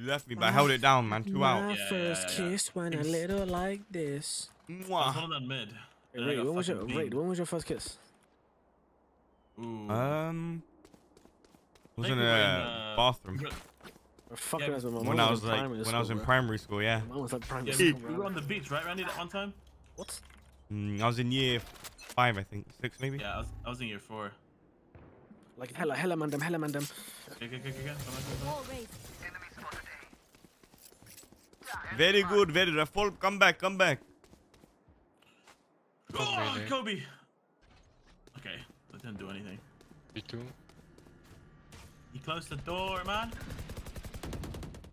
You left me, but I held it down, man. Two out. My Yeah, first yeah, yeah. kiss went a little like this. I was Mwah. holding that mid. Hey, Then I Ray, got when was your fucking Ray, when was your first kiss? Ooh. Um, was in we were in, a uh, bathroom we were- Or fucking Yeah, as my mom when I was in like primary when I was school, in bro. primary school. Yeah, My was like primary Yeah, school. we, we were on the beach, right, Randy, that one time? What? mm, I was in year five, I think, six maybe. Yeah, I was, I was in year four. Like hella, hella man them, hella man them. Okay, okay, okay, okay. Come on, come on, come on. Wall raised. Very good, very good. Full, come back, come back. Oh, Kobe! Okay, that didn't do anything. B2. You closed the door, man.